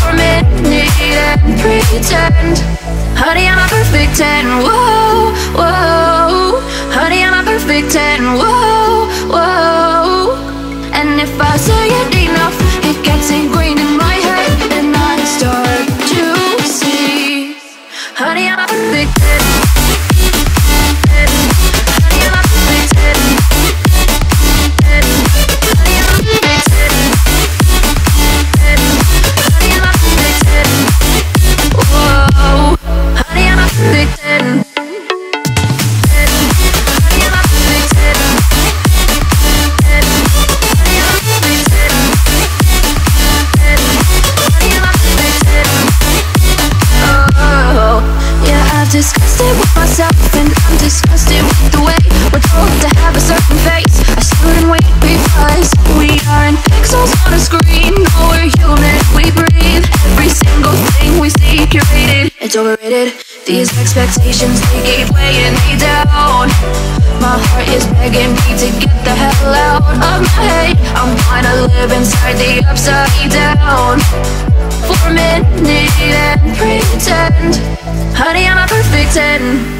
For minute and pretend. Honey, I'm a perfect 10, whoa, whoa. Honey, I'm a perfect 10, whoa, whoa. And if I say it enough, it gets ingrained in my head And I start to see. Honey, I'm a perfect 10 And I'm disgusted with the way We're told to have a certain face. I and wait because We aren't pixels on a screen. No, we're human, we breathe Every single thing we see curated. It's overrated. These expectations, they keep weighing me down. My heart is begging me to get the hell out of my head. I'm gonna live inside the upside down. For a minute and pretend. Honey, I'm a perfect 10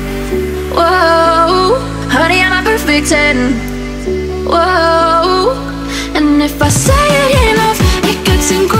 pretend. Whoa. And if I say it enough, it gets incredible.